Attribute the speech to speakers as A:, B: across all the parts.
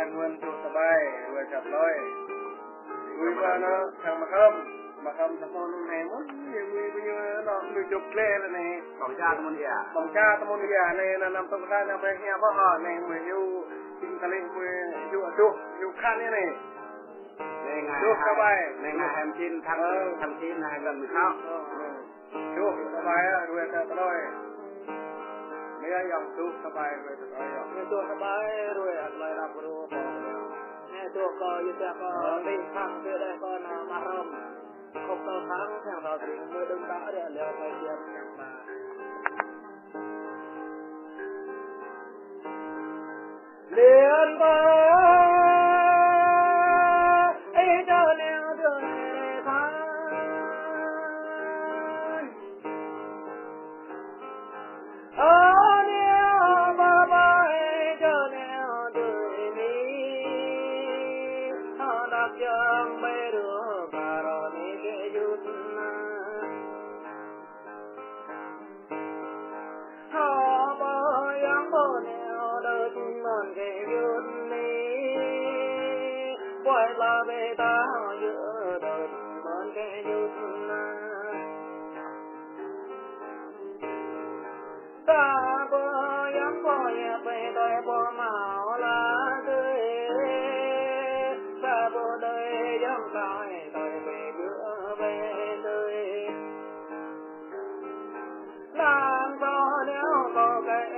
A: การเงินตัสบายรวยจับร้อย
B: รวยมาเนาะ
A: ทางมาคำมาคำตะโกนไหนมุ้งยังมีไปเยองนาะมีจุกเล่ละนี่
B: สองชาตมุนเดียสอง
A: ชาตมุนเดียในนั้นนำตัวข้าในำไปเฮียพ่อในมืออยู่ทิ้งทะเลมืออยู่จุอยู่ข้างนี่นี่
B: ในงานสบายในงานแฮมชินทำทำชินนายกันมือเขา
A: จุสบายรวยจับร้อย ရားရောက်ဒုစဘိုင်ပဲတော်ရောက်
C: ဒုစဘိုင်ရွေအလိုရာဘရုပေါ့အဲဒုကောယတကောသိခန့်ပြေတဲ့ကောနာမရမခုတ်တော့ခန်းထางတော်စီមើលដឹងដាក់រះលើទៅទៀតបាទ Leopard! Quay la ta giữa đời mòn ghé chút ta có yếm bơ ye bê đôi bơ mạo tươi. Ta bơ đời yếm tai đôi bê bữa về tươi. Nàng bơ nếu có cái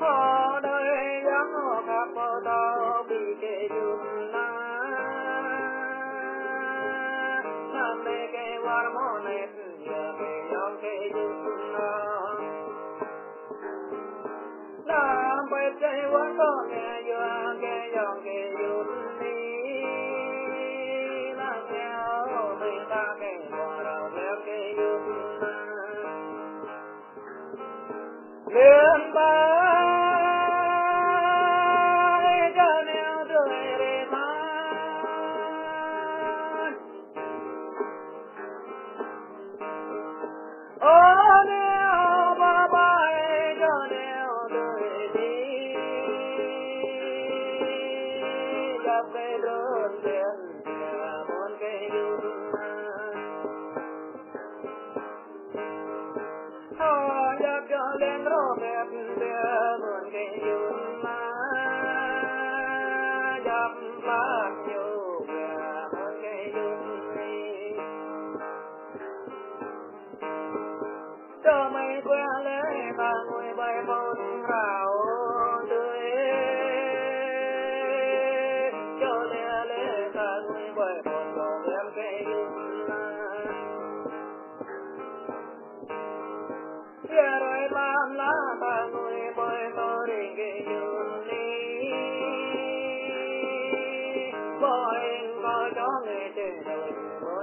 C: họ đời yang ngọt hấp bồ đào bị kê dục na nam bê kê war mô nết giờ kê yang kê dục na nam bê kê war mô chấp phát nhu bia buồn dung cho mây que lễ ta người bay một rào tươi. Cho lễ lễ ta người bay có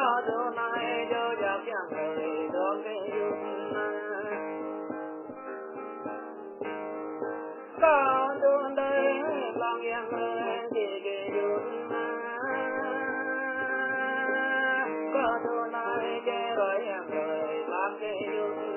C: có thứ này chưa được chẳng người được cái có đường đây lòng yên người thì cái đường có thứ này che rồi em người làm cái đường